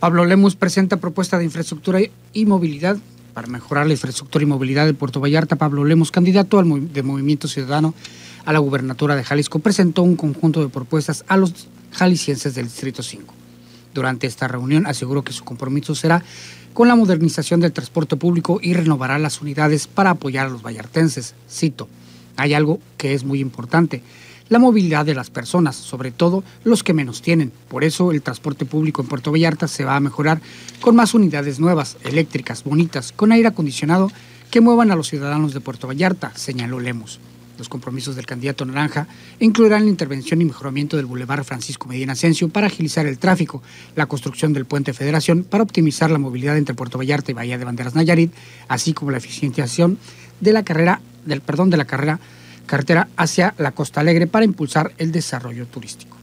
Pablo Lemus presenta propuesta de infraestructura y movilidad para mejorar la infraestructura y movilidad de Puerto Vallarta. Pablo Lemus, candidato de Movimiento Ciudadano a la gubernatura de Jalisco, presentó un conjunto de propuestas a los jaliscienses del Distrito 5. Durante esta reunión aseguró que su compromiso será con la modernización del transporte público y renovará las unidades para apoyar a los vallartenses. Cito, hay algo que es muy importante la movilidad de las personas, sobre todo los que menos tienen. Por eso el transporte público en Puerto Vallarta se va a mejorar con más unidades nuevas, eléctricas, bonitas, con aire acondicionado que muevan a los ciudadanos de Puerto Vallarta, señaló Lemos. Los compromisos del candidato Naranja incluirán la intervención y mejoramiento del Boulevard Francisco Medina Asensio para agilizar el tráfico, la construcción del puente Federación para optimizar la movilidad entre Puerto Vallarta y Bahía de Banderas Nayarit, así como la eficienciación de la carrera del perdón de la carrera carretera hacia la Costa Alegre para impulsar el desarrollo turístico.